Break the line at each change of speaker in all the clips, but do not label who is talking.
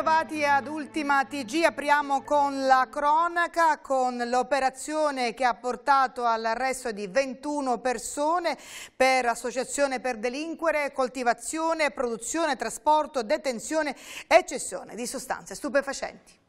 Ben ritrovati ad Ultima TG, apriamo con la cronaca, con l'operazione che ha portato all'arresto di 21 persone per associazione per delinquere, coltivazione, produzione, trasporto, detenzione e cessione di sostanze stupefacenti.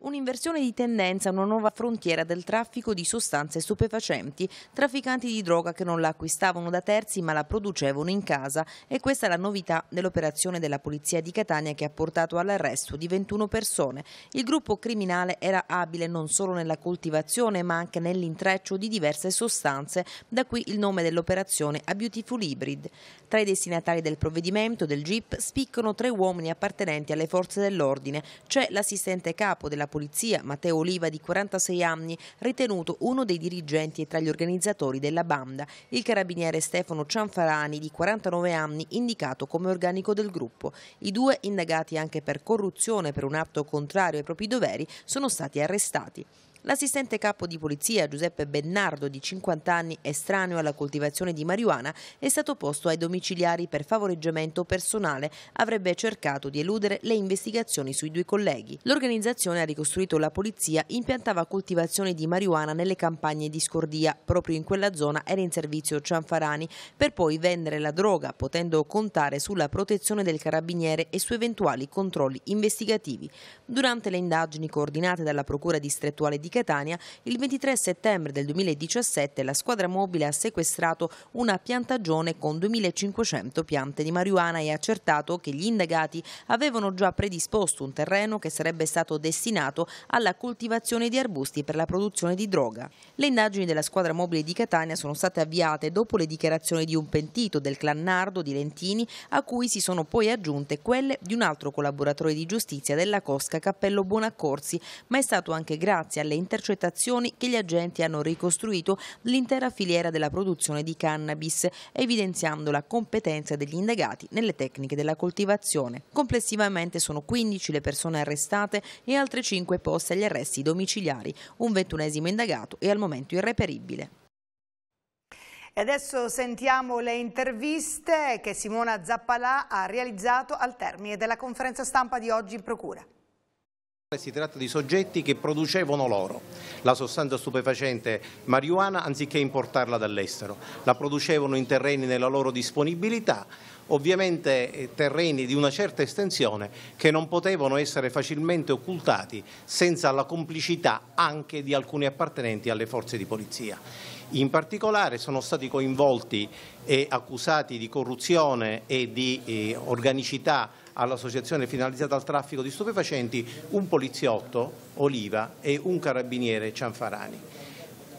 Un'inversione di tendenza, una nuova frontiera del traffico di sostanze stupefacenti, trafficanti di droga che non la acquistavano da terzi ma la producevano in casa e questa è la novità dell'operazione della Polizia di Catania che ha portato all'arresto di 21 persone. Il gruppo criminale era abile non solo nella coltivazione ma anche nell'intreccio di diverse sostanze, da qui il nome dell'operazione a Beautiful Hybrid. Tra i destinatari del provvedimento del GIP spiccano tre uomini appartenenti alle forze dell'ordine. C'è l'assistente capo della polizia, Matteo Oliva, di 46 anni, ritenuto uno dei dirigenti e tra gli organizzatori della banda, il carabiniere Stefano Cianfarani, di 49 anni, indicato come organico del gruppo. I due, indagati anche per corruzione per un atto contrario ai propri doveri, sono stati arrestati. L'assistente capo di polizia Giuseppe Bennardo, di 50 anni, estraneo alla coltivazione di marijuana, è stato posto ai domiciliari per favoreggiamento personale. Avrebbe cercato di eludere le investigazioni sui due colleghi. L'organizzazione ha ricostruito la polizia impiantava coltivazione di marijuana nelle campagne di Scordia. Proprio in quella zona era in servizio Cianfarani per poi vendere la droga, potendo contare sulla protezione del carabiniere e su eventuali controlli investigativi. Durante le indagini coordinate dalla Procura distrettuale di di Catania, il 23 settembre del 2017 la squadra mobile ha sequestrato una piantagione con 2500 piante di marijuana e ha accertato che gli indagati avevano già predisposto un terreno che sarebbe stato destinato alla coltivazione di arbusti per la produzione di droga. Le indagini della squadra mobile di Catania sono state avviate dopo le dichiarazioni di un pentito del clan Nardo di Lentini a cui si sono poi aggiunte quelle di un altro collaboratore di giustizia della Cosca Cappello Buonaccorsi, ma è stato anche grazie alle intercettazioni che gli agenti hanno ricostruito l'intera filiera della produzione di cannabis, evidenziando la competenza degli indagati nelle tecniche della coltivazione. Complessivamente sono 15 le persone arrestate e altre 5 poste agli arresti domiciliari, un ventunesimo indagato e al momento irreperibile.
E adesso sentiamo le interviste che Simona Zappalà ha realizzato al termine della conferenza stampa di oggi in Procura.
Si tratta di soggetti che producevano loro la sostanza stupefacente marijuana anziché importarla dall'estero. La producevano in terreni nella loro disponibilità, ovviamente eh, terreni di una certa estensione che non potevano essere facilmente occultati senza la complicità anche di alcuni appartenenti alle forze di polizia. In particolare sono stati coinvolti e accusati di corruzione e di eh, organicità all'associazione finalizzata al traffico di stupefacenti un poliziotto, Oliva, e un carabiniere, Cianfarani.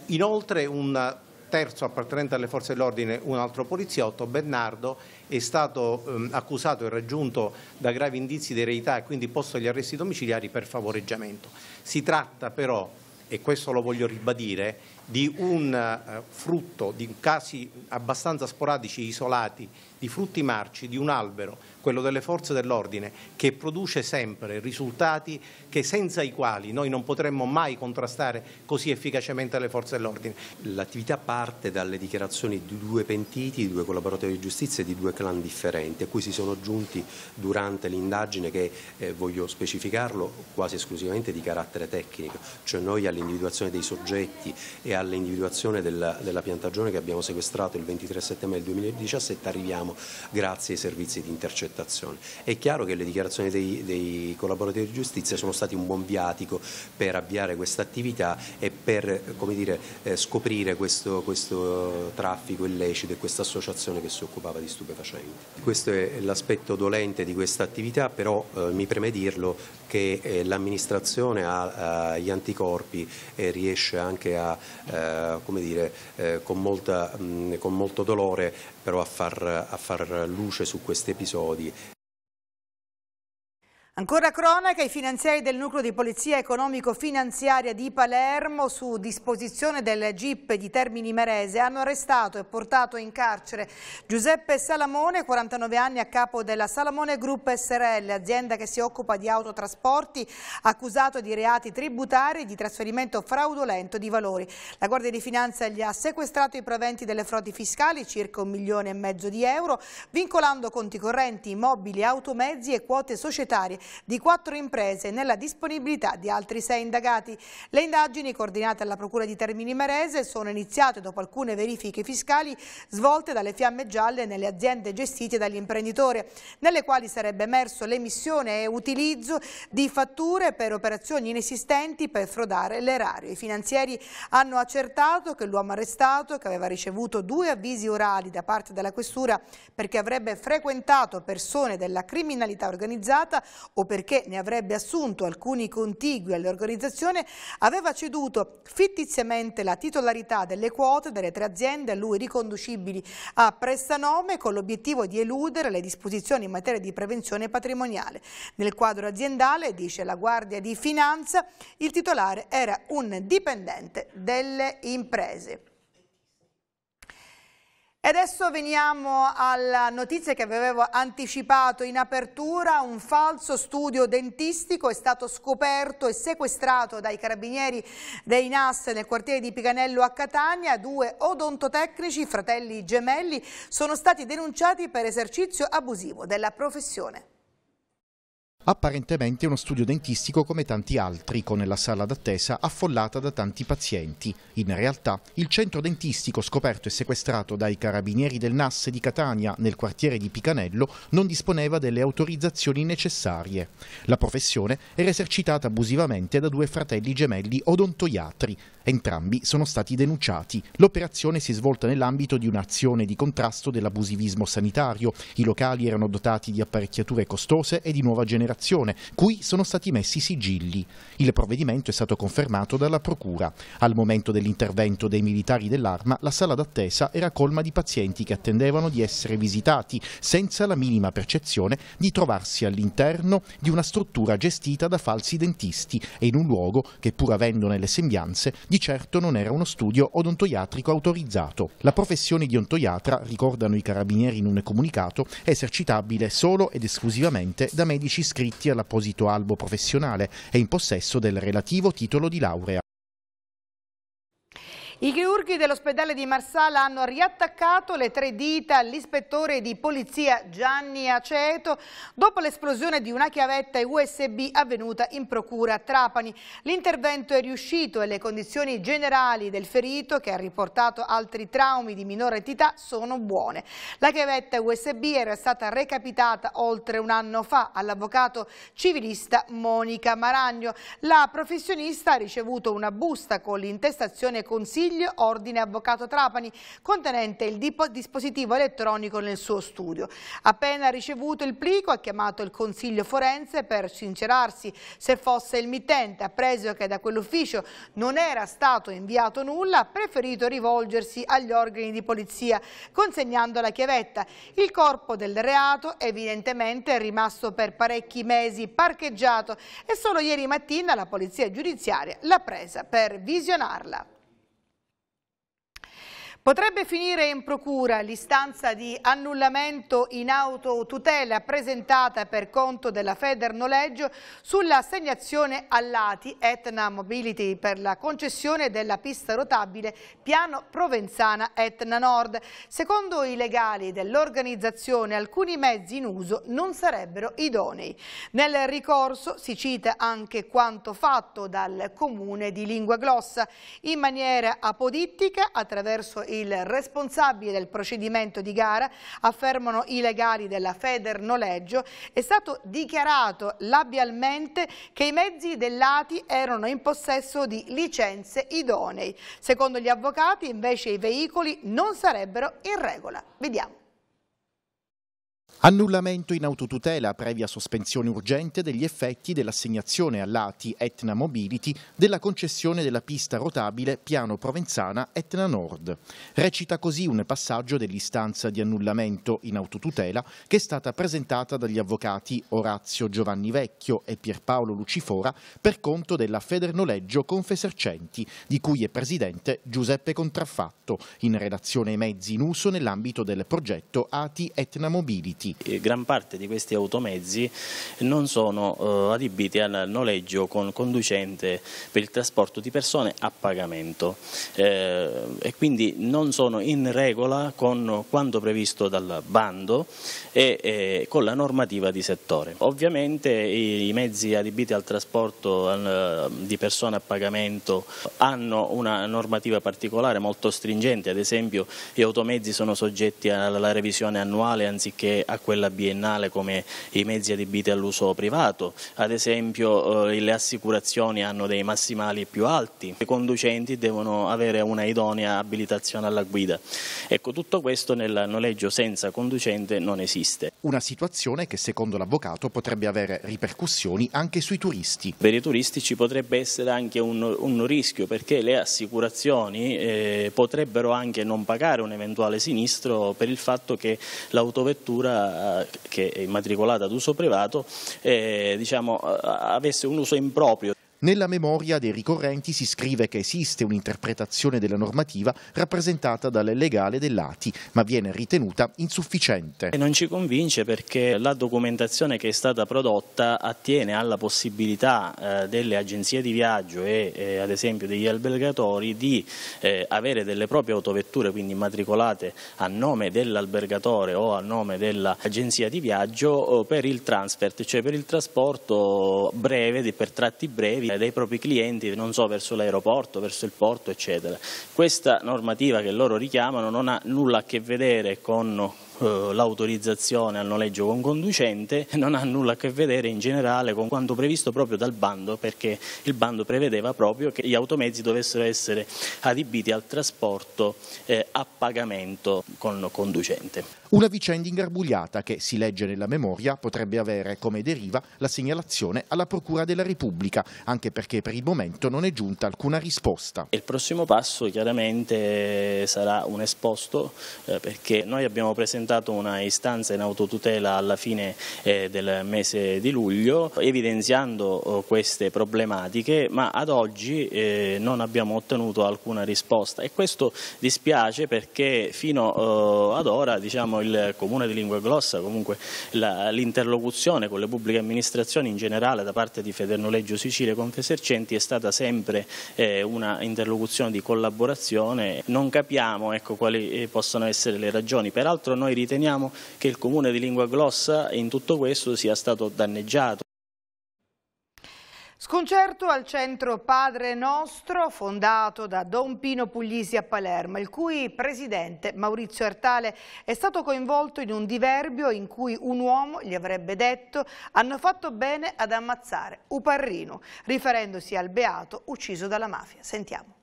Inoltre un terzo appartenente alle forze dell'ordine, un altro poliziotto, Bernardo, è stato ehm, accusato e raggiunto da gravi indizi di reità e quindi posto agli arresti domiciliari per favoreggiamento. Si tratta però, e questo lo voglio ribadire, di un eh, frutto di casi abbastanza sporadici, isolati, di frutti marci di un albero quello delle forze dell'ordine, che produce sempre risultati che senza i quali noi non potremmo mai contrastare così efficacemente le forze dell'ordine.
L'attività parte dalle dichiarazioni di due pentiti, di due collaboratori di giustizia e di due clan differenti, a cui si sono aggiunti durante l'indagine che, eh, voglio specificarlo, quasi esclusivamente di carattere tecnico, cioè noi all'individuazione dei soggetti e all'individuazione della, della piantagione che abbiamo sequestrato il 23 settembre del 2017 arriviamo grazie ai servizi di intercettazione intercettazione. È chiaro che le dichiarazioni dei, dei collaboratori di giustizia sono stati un buon viatico per avviare questa attività e per dire, eh, scoprire questo, questo, traffico illecito e questa associazione che si occupava di stupefacenti. Questo è l'aspetto dolente di questa attività, però eh, mi preme dirlo che eh, l'amministrazione ha gli anticorpi e riesce anche a, eh, dire, eh, con, molta, mh, con molto dolore però a far, a far luce su questi episodi.
Ancora cronaca, i finanziari del nucleo di polizia economico-finanziaria di Palermo su disposizione del GIP di Termini Merese hanno arrestato e portato in carcere Giuseppe Salamone, 49 anni a capo della Salamone Group SRL, azienda che si occupa di autotrasporti, accusato di reati tributari e di trasferimento fraudolento di valori. La Guardia di Finanza gli ha sequestrato i proventi delle frodi fiscali, circa un milione e mezzo di euro, vincolando conti correnti, immobili, automezzi e quote societarie di quattro imprese nella disponibilità di altri sei indagati. Le indagini coordinate alla Procura di Termini Merese sono iniziate dopo alcune verifiche fiscali svolte dalle fiamme gialle nelle aziende gestite dall'imprenditore, nelle quali sarebbe emerso l'emissione e utilizzo di fatture per operazioni inesistenti per frodare l'erario. I finanzieri hanno accertato che l'uomo arrestato, che aveva ricevuto due avvisi orali da parte della questura perché avrebbe frequentato persone della criminalità organizzata o perché ne avrebbe assunto alcuni contigui all'organizzazione, aveva ceduto fittiziamente la titolarità delle quote delle tre aziende a lui riconducibili a prestanome con l'obiettivo di eludere le disposizioni in materia di prevenzione patrimoniale. Nel quadro aziendale, dice la Guardia di Finanza, il titolare era un dipendente delle imprese. E adesso veniamo alla notizia che avevo anticipato in apertura, un falso studio dentistico è stato scoperto e sequestrato dai carabinieri dei NAS nel quartiere di Piganello a Catania, due odontotecnici, fratelli gemelli, sono stati denunciati per esercizio abusivo della professione.
Apparentemente uno studio dentistico come tanti altri, con la sala d'attesa affollata da tanti pazienti. In realtà, il centro dentistico scoperto e sequestrato dai carabinieri del NAS di Catania nel quartiere di Picanello non disponeva delle autorizzazioni necessarie. La professione era esercitata abusivamente da due fratelli gemelli odontoiatri. Entrambi sono stati denunciati. L'operazione si è svolta nell'ambito di un'azione di contrasto dell'abusivismo sanitario. I locali erano dotati di apparecchiature costose e di nuova generazione, cui sono stati messi sigilli. Il provvedimento è stato confermato dalla Procura. Al momento dell'intervento dei militari dell'arma, la sala d'attesa era colma di pazienti che attendevano di essere visitati, senza la minima percezione di trovarsi all'interno di una struttura gestita da falsi dentisti e in un luogo che, pur avendone le sembianze, di certo non era uno studio odontoiatrico autorizzato. La professione di ontoiatra, ricordano i carabinieri in un comunicato, è esercitabile solo ed esclusivamente da medici iscritti all'apposito albo professionale e in possesso del relativo titolo di laurea.
I chirurghi dell'ospedale di Marsala hanno riattaccato le tre dita all'ispettore di polizia Gianni Aceto dopo l'esplosione di una chiavetta USB avvenuta in procura a Trapani. L'intervento è riuscito e le condizioni generali del ferito, che ha riportato altri traumi di minore entità, sono buone. La chiavetta USB era stata recapitata oltre un anno fa all'avvocato civilista Monica Maragno. La professionista ha ricevuto una busta con l'intestazione consiglio Consiglio Ordine Avvocato Trapani, contenente il dispositivo elettronico nel suo studio. Appena ricevuto il plico ha chiamato il Consiglio Forense per sincerarsi se fosse il mittente, appreso che da quell'ufficio non era stato inviato nulla, ha preferito rivolgersi agli organi di polizia, consegnando la chiavetta. Il corpo del reato evidentemente è rimasto per parecchi mesi parcheggiato e solo ieri mattina la polizia giudiziaria l'ha presa per visionarla. Potrebbe finire in procura l'istanza di annullamento in autotutela presentata per conto della Feder Noleggio sull'assegnazione all'ATI Etna Mobility per la concessione della pista rotabile piano Provenzana Etna Nord. Secondo i legali dell'organizzazione alcuni mezzi in uso non sarebbero idonei. Nel ricorso si cita anche quanto fatto dal comune di Lingua Glossa in maniera apodittica attraverso il il responsabile del procedimento di gara, affermano i legali della Feder Noleggio, è stato dichiarato labialmente che i mezzi dell'ATI erano in possesso di licenze idonei. Secondo gli avvocati invece i veicoli non sarebbero in regola. Vediamo.
Annullamento in autotutela previa sospensione urgente degli effetti dell'assegnazione all'ATI Etna Mobility della concessione della pista rotabile Piano Provenzana Etna Nord. Recita così un passaggio dell'istanza di annullamento in autotutela che è stata presentata dagli avvocati Orazio Giovanni Vecchio e Pierpaolo Lucifora per conto della Federnoleggio Confesercenti, di cui è presidente Giuseppe Contraffatto, in relazione ai mezzi in uso nell'ambito del progetto ATI Etna Mobility
adibiti. Gran parte di questi automezzi non sono eh, adibiti al noleggio con conducente per il trasporto di persone a pagamento eh, e quindi non sono in regola con quanto previsto dal bando e eh, con la normativa di settore. Ovviamente i, mezzi adibiti al trasporto eh, di persone a pagamento hanno una normativa particolare molto stringente, ad esempio gli automezzi sono soggetti alla revisione annuale anziché a quella biennale come i mezzi adibiti all'uso privato, ad esempio eh, le assicurazioni hanno dei massimali più alti, i conducenti devono avere una idonea abilitazione alla guida. Ecco, tutto questo nel noleggio senza conducente non esiste.
Una situazione che secondo l'avvocato potrebbe avere ripercussioni anche sui turisti.
Per i turisti ci potrebbe essere anche un, un rischio perché le assicurazioni eh, potrebbero anche non pagare un eventuale sinistro per il fatto che l'autovettura che è immatricolata ad uso privato eh, diciamo, avesse un uso improprio.
Nella memoria dei ricorrenti si scrive che esiste un'interpretazione della normativa rappresentata dal legale dell'ATI, ma viene ritenuta insufficiente.
Non ci convince perché la documentazione che è stata prodotta attiene alla possibilità eh, delle agenzie di viaggio e eh, ad esempio degli albergatori di eh, avere delle proprie autovetture, quindi immatricolate a nome dell'albergatore o a nome dell'agenzia di viaggio per il transfert, cioè per il trasporto breve, per tratti brevi dei propri clienti, non so, verso l'aeroporto, verso il porto, eccetera. Questa normativa che loro richiamano non ha nulla a che vedere con eh, l'autorizzazione al noleggio con conducente non ha nulla a che vedere in generale con quanto previsto proprio dal bando perché il bando prevedeva proprio che gli automezzi dovessero essere adibiti al trasporto eh, a pagamento con conducente.
Una vicenda ingarbugliata che, si legge nella memoria, potrebbe avere come deriva la segnalazione alla Procura della Repubblica, anche perché per il momento non è giunta alcuna risposta.
Il prossimo passo chiaramente sarà un esposto eh, perché noi abbiamo presentato una istanza in autotutela alla fine eh, del mese di luglio evidenziando oh, queste problematiche ma ad oggi eh, non abbiamo ottenuto alcuna risposta e questo dispiace perché fino oh, ad ora diciamo, il Comune di Lingua Glossa, comunque l'interlocuzione con le pubbliche amministrazioni in generale da parte di Federnoleggio Sicilia e Confesercenti è stata sempre eh, una interlocuzione di collaborazione, non capiamo ecco, quali eh, possono essere le ragioni, peraltro noi riteniamo che il comune di Lingua Glossa in tutto questo sia stato danneggiato.
Sconcerto al centro Padre Nostro, fondato da Don Pino Puglisi a Palermo, il cui presidente Maurizio Artale è stato coinvolto in un diverbio in cui un uomo gli avrebbe detto hanno fatto bene ad ammazzare Uparrino, riferendosi al beato ucciso dalla mafia. Sentiamo.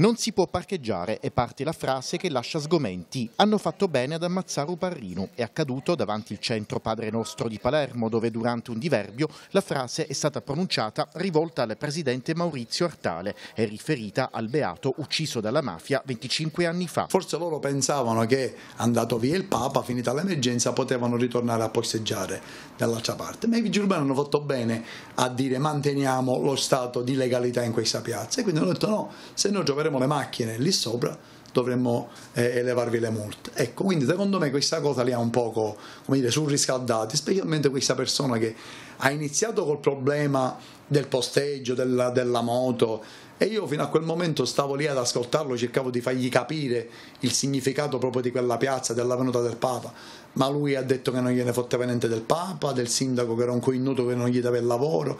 Non si può parcheggiare e parte la frase che lascia sgomenti. Hanno fatto bene ad ammazzare Uparrino. È accaduto davanti il centro Padre Nostro di Palermo, dove durante un diverbio la frase è stata pronunciata rivolta al presidente Maurizio Artale e riferita al beato ucciso dalla mafia 25 anni fa.
Forse loro pensavano che andato via il Papa, finita l'emergenza, potevano ritornare a posseggiare dall'altra parte. Ma i vigili urbani hanno fatto bene a dire manteniamo lo stato di legalità in questa piazza. E quindi hanno detto no, se noi giocheremo le macchine lì sopra dovremmo eh, elevarvi le multe. Ecco, quindi secondo me questa cosa li ha un poco, come dire, surriscaldati, specialmente questa persona che ha iniziato col problema del posteggio, della, della moto, e io fino a quel momento stavo lì ad ascoltarlo, cercavo di fargli capire il significato proprio di quella piazza, della venuta del Papa, ma lui ha detto che non gliene fotteva niente del Papa, del sindaco che era un coinnuto che non gli dava il lavoro,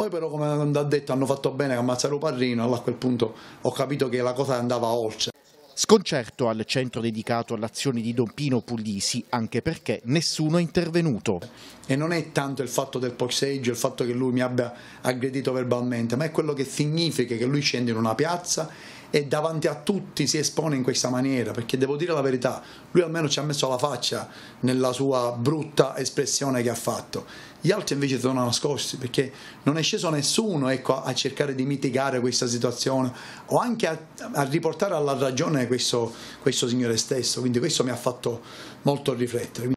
poi però come ha detto hanno fatto bene a ammazzare parrino, allora a quel punto ho capito che la cosa andava oltre.
Sconcerto al centro dedicato all'azione di Don Pino Puglisi, anche perché nessuno è intervenuto.
E non è tanto il fatto del poxeggio, il fatto che lui mi abbia aggredito verbalmente, ma è quello che significa che lui scende in una piazza e davanti a tutti si espone in questa maniera, perché devo dire la verità, lui almeno ci ha messo la faccia nella sua brutta espressione che ha fatto. Gli altri invece sono nascosti perché non è sceso nessuno ecco, a cercare di mitigare questa situazione o anche a, a riportare alla ragione questo, questo signore stesso, quindi questo mi ha fatto molto riflettere.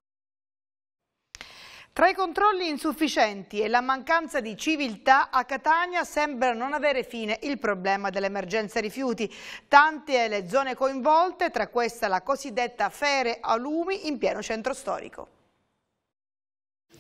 Tra i controlli insufficienti e la mancanza di civiltà a Catania sembra non avere fine il problema dell'emergenza rifiuti. Tante le zone coinvolte, tra queste la cosiddetta Fere a Lumi in pieno centro storico.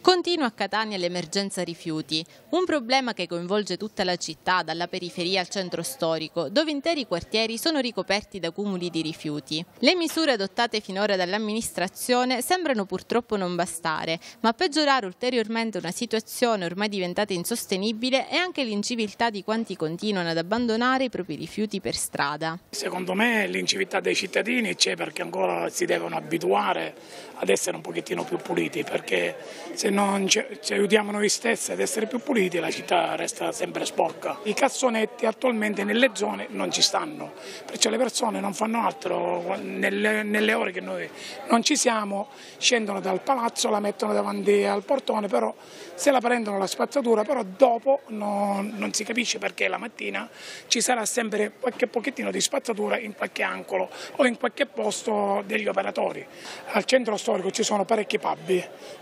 Continua a Catania l'emergenza rifiuti, un problema che coinvolge tutta la città, dalla periferia al centro storico, dove interi quartieri sono ricoperti da cumuli di rifiuti. Le misure adottate finora dall'amministrazione sembrano purtroppo non bastare, ma peggiorare ulteriormente una situazione ormai diventata insostenibile è anche l'inciviltà di quanti continuano ad abbandonare i propri rifiuti per strada.
Secondo me l'inciviltà dei cittadini c'è perché ancora si devono abituare ad essere un pochettino più puliti, perché se non ci, ci aiutiamo noi stessi ad essere più puliti la città resta sempre sporca. I cassonetti attualmente nelle zone non ci stanno, perciò le persone non fanno altro, nelle, nelle ore che noi non ci siamo scendono dal palazzo, la mettono davanti al portone, però se la prendono la spazzatura, però dopo non, non si capisce perché la mattina ci sarà sempre qualche pochettino di spazzatura in qualche angolo o in qualche posto degli operatori. Al centro storico ci sono parecchi pub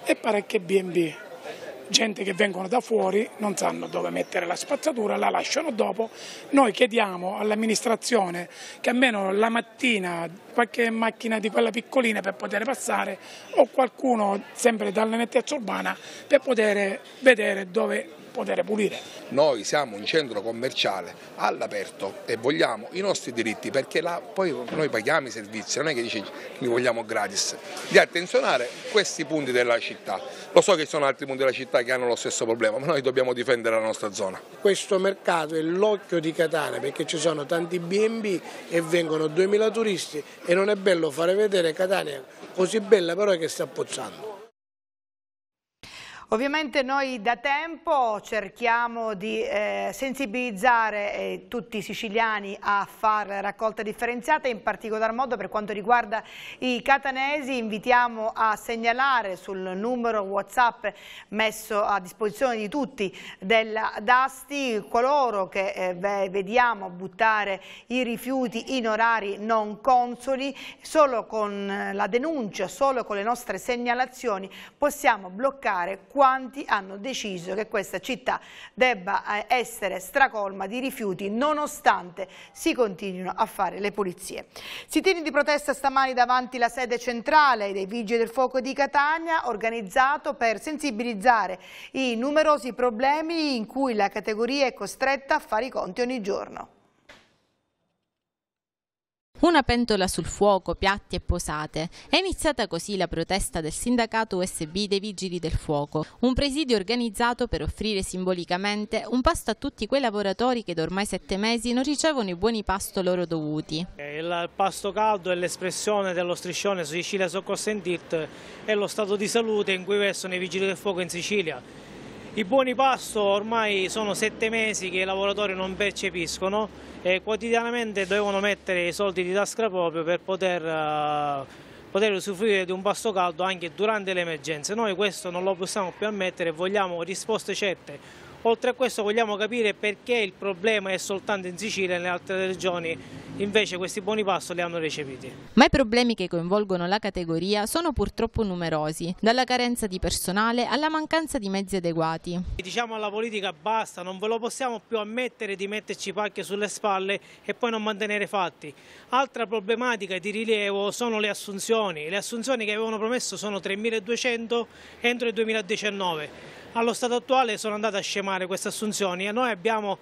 e parecchie B&B gente che vengono da fuori, non sanno dove mettere la spazzatura, la lasciano dopo. Noi chiediamo all'amministrazione che almeno la mattina qualche macchina di quella piccolina per poter passare o qualcuno sempre dalla nettezza urbana per poter vedere dove poter pulire.
Noi siamo un centro commerciale all'aperto e vogliamo i nostri diritti perché là poi noi paghiamo i servizi, non è che dici li vogliamo gratis, di attenzionare questi punti della città. Lo so che ci sono altri punti della città che hanno lo stesso problema, ma noi dobbiamo difendere la nostra zona.
Questo mercato è l'occhio di Catania perché ci sono tanti B&B e vengono 2000 turisti e non è bello fare vedere Catania così bella però che sta pozzando.
Ovviamente noi da tempo cerchiamo di eh, sensibilizzare eh, tutti i siciliani a fare raccolta differenziata, in particolar modo per quanto riguarda i catanesi. Invitiamo a segnalare sul numero Whatsapp messo a disposizione di tutti della Dasti coloro che eh, vediamo buttare i rifiuti in orari non consoli, solo con eh, la denuncia, solo con le nostre segnalazioni possiamo bloccare quanti hanno deciso che questa città debba eh, essere stracolma di rifiuti nonostante si continuino a fare le pulizie. Sitini di protesta stamani davanti alla sede centrale dei Vigili del Fuoco di Catania organizzato per sensibilizzare i numerosi problemi in cui la categoria è costretta a fare i conti ogni giorno.
Una pentola sul fuoco, piatti e posate. È iniziata così la protesta del sindacato USB dei Vigili del Fuoco, un presidio organizzato per offrire simbolicamente un pasto a tutti quei lavoratori che da ormai sette mesi non ricevono i buoni pasto loro dovuti.
Il pasto caldo è l'espressione dello striscione Sicilia Soccorsentit e lo stato di salute in cui versano i Vigili del Fuoco in Sicilia. I buoni pasto ormai sono sette mesi che i lavoratori non percepiscono e quotidianamente dovevano mettere i soldi di tasca proprio per poter, uh, poter usufruire di un pasto caldo anche durante le emergenze. Noi questo non lo possiamo più ammettere vogliamo risposte certe. Oltre a questo vogliamo capire perché il problema è soltanto in Sicilia e nelle altre regioni invece questi buoni pasto li hanno recepiti.
Ma i problemi che coinvolgono la categoria sono purtroppo numerosi, dalla carenza di personale alla mancanza di mezzi adeguati.
Diciamo alla politica basta, non ve lo possiamo più ammettere di metterci pacche sulle spalle e poi non mantenere fatti. Altra problematica di rilievo sono le assunzioni. Le assunzioni che avevano promesso sono 3.200 entro il 2019. Allo stato attuale sono andate a scemare queste assunzioni e noi abbiamo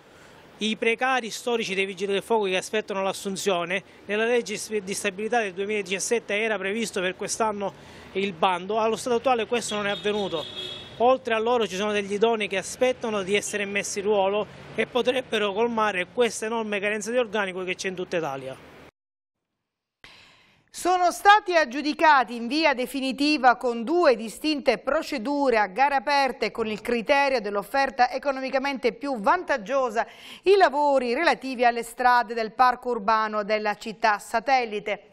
i precari storici dei Vigili del Fuoco che aspettano l'assunzione. Nella legge di stabilità del 2017 era previsto per quest'anno il bando, allo stato attuale questo non è avvenuto. Oltre a loro ci sono degli idonei che aspettano di essere messi in ruolo e potrebbero colmare questa enorme carenza di organico che c'è in tutta Italia.
Sono stati aggiudicati in via definitiva con due distinte procedure a gare aperte con il criterio dell'offerta economicamente più vantaggiosa i lavori relativi alle strade del parco urbano della città satellite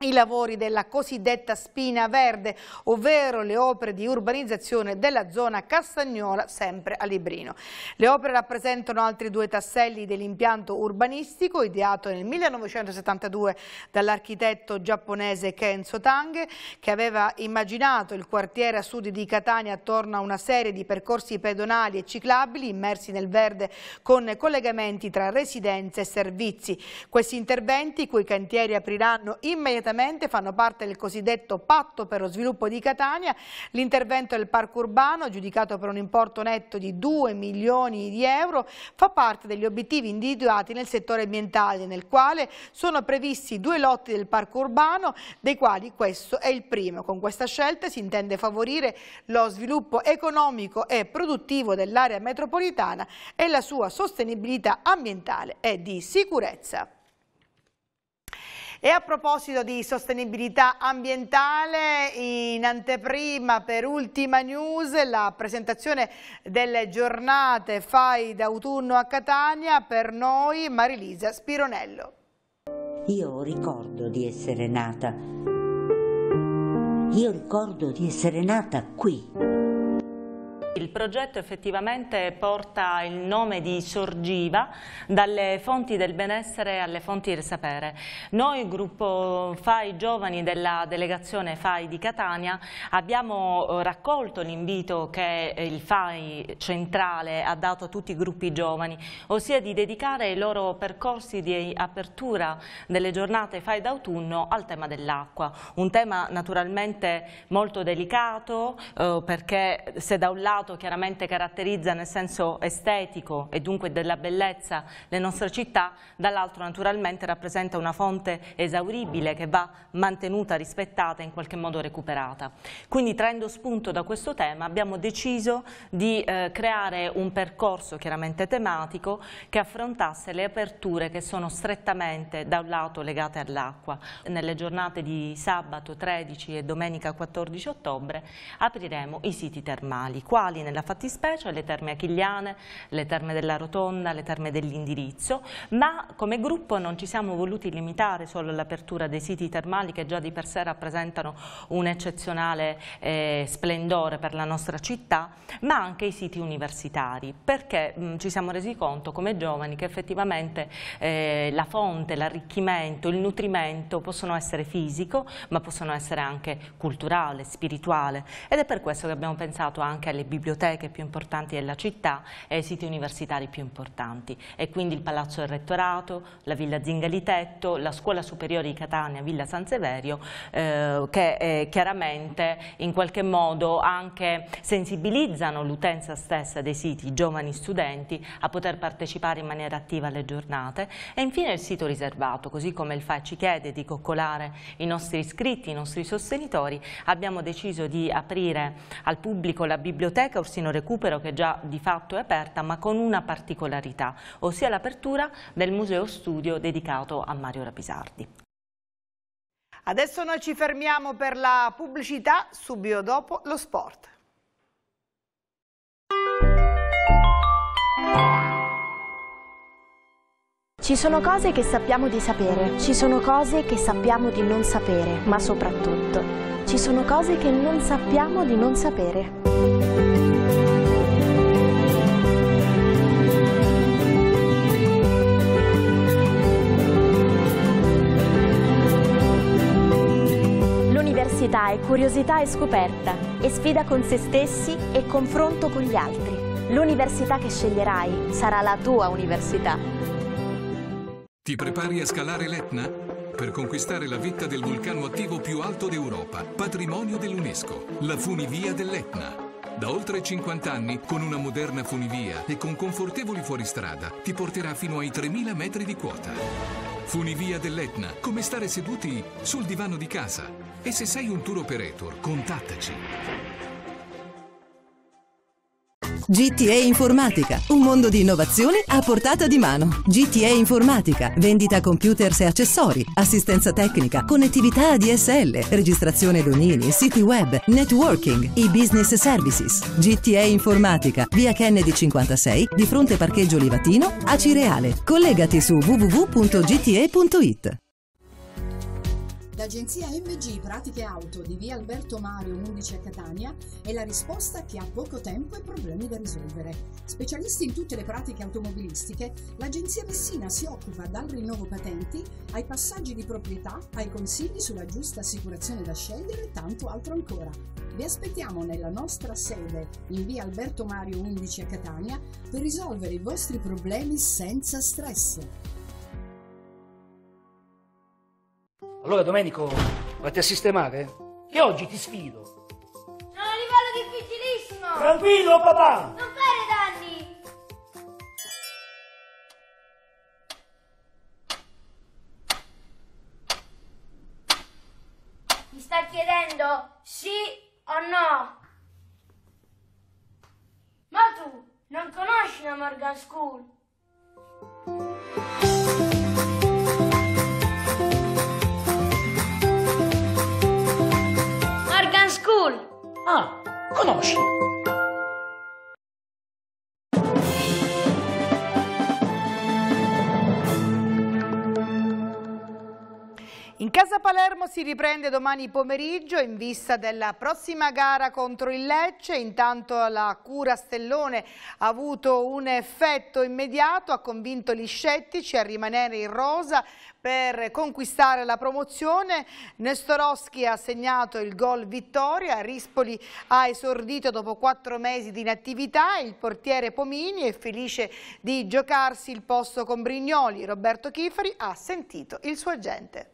i lavori della cosiddetta spina verde, ovvero le opere di urbanizzazione della zona Castagnola, sempre a Librino. Le opere rappresentano altri due tasselli dell'impianto urbanistico ideato nel 1972 dall'architetto giapponese Kenzo Tange, che aveva immaginato il quartiere a sud di Catania attorno a una serie di percorsi pedonali e ciclabili immersi nel verde con collegamenti tra residenze e servizi. Questi interventi, cui cantieri apriranno immediatamente immediatamente fanno parte del cosiddetto patto per lo sviluppo di Catania. L'intervento del parco urbano, giudicato per un importo netto di 2 milioni di euro, fa parte degli obiettivi individuati nel settore ambientale, nel quale sono previsti due lotti del parco urbano, dei quali questo è il primo. Con questa scelta si intende favorire lo sviluppo economico e produttivo dell'area metropolitana e la sua sostenibilità ambientale e di sicurezza. E a proposito di sostenibilità ambientale, in anteprima per Ultima News la presentazione delle giornate FAI d'autunno a Catania per noi Marilisa Spironello.
Io ricordo di essere nata, io ricordo di essere nata qui
il progetto effettivamente porta il nome di Sorgiva, dalle fonti del benessere alle fonti del sapere. Noi, gruppo FAI Giovani della delegazione FAI di Catania, abbiamo eh, raccolto l'invito che il FAI centrale ha dato a tutti i gruppi giovani, ossia di dedicare i loro percorsi di apertura delle giornate FAI d'autunno al tema dell'acqua. Un tema naturalmente molto delicato eh, perché se da un lato chiaramente caratterizza nel senso estetico e dunque della bellezza le nostre città, dall'altro naturalmente rappresenta una fonte esauribile che va mantenuta, rispettata e in qualche modo recuperata. Quindi traendo spunto da questo tema abbiamo deciso di eh, creare un percorso chiaramente tematico che affrontasse le aperture che sono strettamente da un lato legate all'acqua. Nelle giornate di sabato 13 e domenica 14 ottobre apriremo i siti termali, quali quali nella fattispecie le terme achilliane, le terme della rotonda, le terme dell'indirizzo, ma come gruppo non ci siamo voluti limitare solo all'apertura dei siti termali che già di per sé rappresentano un eccezionale eh, splendore per la nostra città, ma anche i siti universitari, perché mh, ci siamo resi conto come giovani che effettivamente eh, la fonte, l'arricchimento, il nutrimento possono essere fisico, ma possono essere anche culturale, spirituale. Ed è per questo che abbiamo pensato anche alle biblioteche biblioteche più importanti della città e ai siti universitari più importanti. E quindi il Palazzo del Rettorato, la Villa Zingalitetto, la Scuola Superiore di Catania, Villa San Severio eh, che eh, chiaramente in qualche modo anche sensibilizzano l'utenza stessa dei siti, i giovani studenti a poter partecipare in maniera attiva alle giornate. E infine il sito riservato, così come il FAI ci chiede di coccolare i nostri iscritti, i nostri sostenitori, abbiamo deciso di aprire al pubblico la biblioteca biblioteca Orsino Recupero che già di fatto è aperta ma con una particolarità, ossia l'apertura del museo studio dedicato a Mario Rapisardi.
Adesso noi ci fermiamo per la pubblicità, subito dopo lo sport.
Ci sono cose che sappiamo di sapere, ci sono cose che sappiamo di non sapere, ma soprattutto ci sono cose che non sappiamo di non sapere. L'università è curiosità e scoperta, e sfida con se stessi e confronto con gli altri. L'università che sceglierai sarà la tua università.
Ti prepari a scalare l'Etna? Per conquistare la vetta del vulcano attivo più alto d'Europa, patrimonio dell'UNESCO, la funivia dell'Etna. Da oltre 50 anni, con una moderna funivia e con confortevoli fuoristrada, ti porterà fino ai 3.000 metri di quota. Funivia dell'Etna, come stare seduti sul divano di casa. E se sei un tour operator, contattaci.
GTA Informatica, un mondo di innovazioni a portata di mano. GTA Informatica, vendita computers e accessori, assistenza tecnica, connettività ADSL, registrazione domini, siti web, networking, e-business services. GTA Informatica, via Kennedy 56, di fronte parcheggio Livatino, a Cireale. Collegati su www.gta.it.
L'agenzia MG Pratiche Auto di via Alberto Mario 11 a Catania è la risposta a chi ha poco tempo e problemi da risolvere. Specialisti in tutte le pratiche automobilistiche, l'agenzia Messina si occupa dal rinnovo patenti ai passaggi di proprietà, ai consigli sulla giusta assicurazione da scegliere e tanto altro ancora. Vi aspettiamo nella nostra sede in via Alberto Mario 11 a Catania per risolvere i vostri problemi senza stress.
Allora Domenico, vatti a sistemare? Che oggi ti sfido.
Sono a livello difficilissimo!
Tranquillo papà!
Non fare danni! Mi sta chiedendo sì o no? Ma tu non conosci la Morgan School? School!
Ah, conosci.
Casa Palermo si riprende domani pomeriggio in vista della prossima gara contro il Lecce. Intanto la cura Stellone ha avuto un effetto immediato, ha convinto gli scettici a rimanere in rosa per conquistare la promozione. Nestorowski ha segnato il gol vittoria, Rispoli ha esordito dopo quattro mesi di inattività il portiere Pomini è felice di giocarsi il posto con Brignoli. Roberto Chifari ha sentito il suo agente.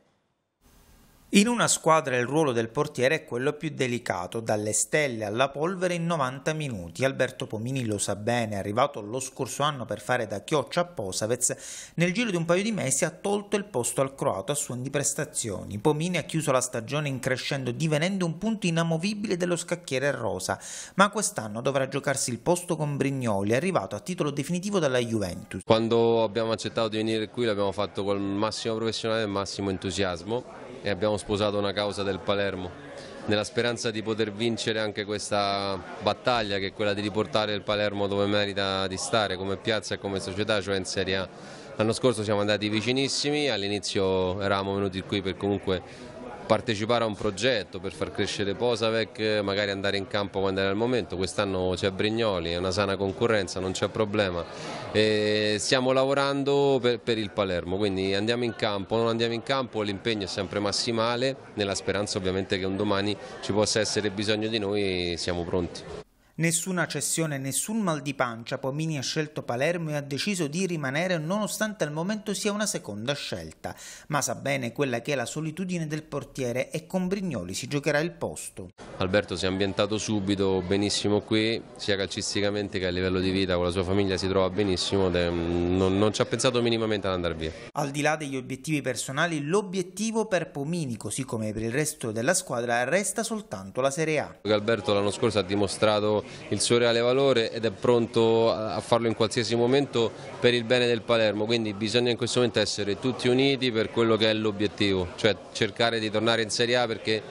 In una squadra il ruolo del portiere è quello più delicato, dalle stelle alla polvere in 90 minuti. Alberto Pomini lo sa bene, arrivato lo scorso anno per fare da chioccia a Posavez. Nel giro di un paio di mesi ha tolto il posto al croato a suon di prestazioni. Pomini ha chiuso la stagione in crescendo, divenendo un punto inamovibile dello scacchiere rosa, ma quest'anno dovrà giocarsi il posto con Brignoli, arrivato a titolo definitivo dalla Juventus.
Quando abbiamo accettato di venire qui l'abbiamo fatto con il massimo professionale e massimo entusiasmo e abbiamo sposato una causa del Palermo nella speranza di poter vincere anche questa battaglia che è quella di riportare il Palermo dove merita di stare come piazza e come società, cioè in Serie A. L'anno scorso siamo andati vicinissimi, all'inizio eravamo venuti qui per comunque partecipare a un progetto per far crescere Posavec, magari andare in campo quando era il momento, quest'anno c'è Brignoli, è una sana concorrenza, non c'è problema. E stiamo lavorando per, per, il Palermo, quindi andiamo in campo, non andiamo in campo, l'impegno è sempre massimale, nella speranza ovviamente che un domani ci possa essere bisogno di noi, siamo pronti.
Nessuna cessione, nessun mal di pancia, Pomini ha scelto Palermo e ha deciso di rimanere nonostante al momento sia una seconda scelta, ma sa bene quella che è la solitudine del portiere e con Brignoli si giocherà il posto.
Alberto si è ambientato subito benissimo qui, sia calcisticamente che a livello di vita, con la sua famiglia si trova benissimo, non, non ci ha pensato minimamente ad andare via.
Al di là degli obiettivi personali, l'obiettivo per Pomini, così come per il resto della squadra, resta soltanto la Serie A.
Alberto l'anno scorso ha dimostrato il suo reale valore ed è pronto a farlo in qualsiasi momento per il bene del Palermo, quindi bisogna in questo momento essere tutti uniti per quello che è l'obiettivo, cioè cercare di tornare in Serie A perché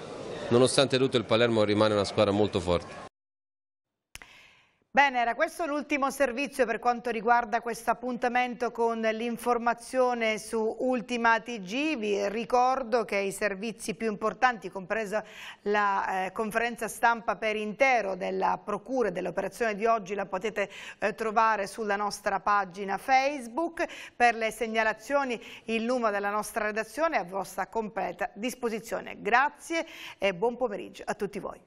nonostante tutto il Palermo rimane una squadra molto forte.
Bene, era questo l'ultimo servizio per quanto riguarda questo appuntamento con l'informazione su Ultima TG. Vi ricordo che i servizi più importanti, compresa la eh, conferenza stampa per intero della Procura e dell'operazione di oggi, la potete eh, trovare sulla nostra pagina Facebook. Per le segnalazioni il numero della nostra redazione è a vostra completa disposizione. Grazie e buon pomeriggio a tutti voi.